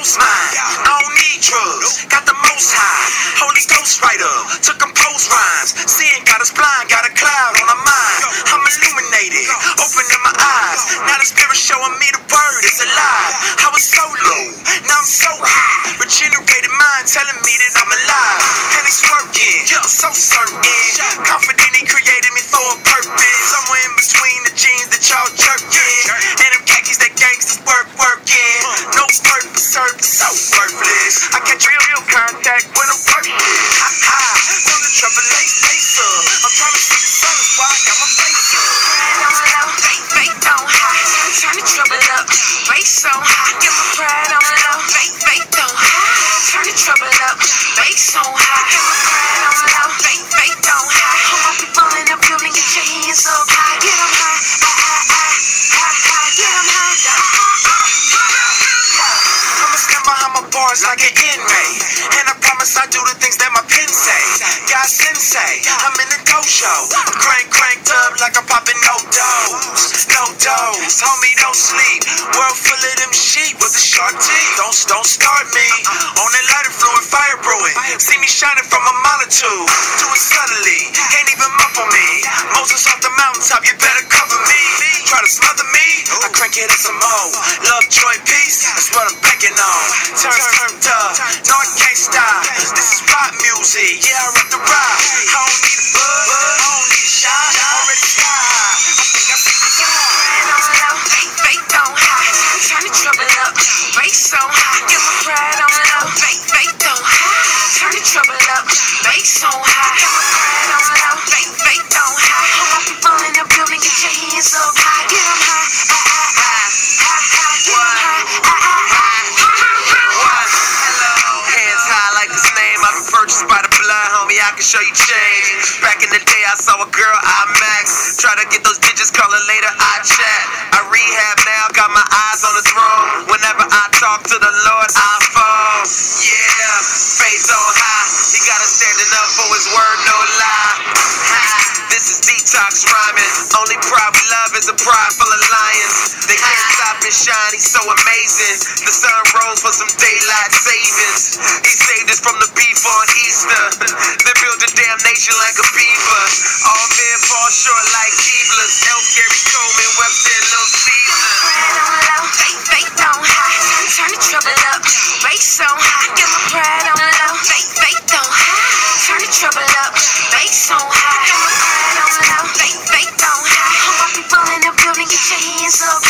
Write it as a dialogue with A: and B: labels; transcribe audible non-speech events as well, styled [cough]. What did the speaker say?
A: ghost mind. I don't need drugs, got the most high. Holy Ghost writer, to compose rhymes. Sin got us blind, got a cloud on my mind. I'm illuminated, opening my eyes. Now the spirit showing me the word is alive. I was so low, now I'm so high. Regenerated mind telling me that I'm alive. And it's working, so certain, confident. I'm trying to treble up.
B: bass so high, get my pride on low. Bake, bake though. Turn the treble up. bass so high, get my pride on low. Bake, bake though. All my people in the building, get your hands up high. Get them high.
A: Bars like an inmate, and I promise I do the things that my pen say. God sensei, I'm in the dojo. I'm crank cranked up like I'm popping no dough. Please, homie, don't sleep. World full of them sheep with a sharp teeth. Don't, don't start me. On the lighter fluid, fire brewing. See me shining from a mile or two. Do it subtly. Can't even muffle me. Moses off the mountaintop, you better cover me. Try to smother me. I crank it up some more. Love, joy, peace. That's what I'm banking on. Turn, turn up. No, I can't stop. high.
B: Get my pride on low. Fake, fake, don't hide. Turn the treble up. Fake, so high. Get my pride on low. Fake, fake, so high. All my people in the building, get your hands up high. Get them high.
A: Ah, ah, ah. Purchased by the blood, homie. I can show you change. Back in the day, I saw a girl I max. Try to get those digits, call her later. I chat. I rehab now, got my eyes on the word, no lie. This is detox rhyming. Only pride we love is a pride full of lions. They can't stop and shine, he's so amazing. The sun rose for some daylight savings. He saved us from the beef on Easter. [laughs] They built a damn nation like a beaver. All men fall short like Keeblers. Elf Gary Coleman, Webster, and Lil Caesar.
B: Low, faith, faith on high. Turn the treble up, race so high. Get my Get your so.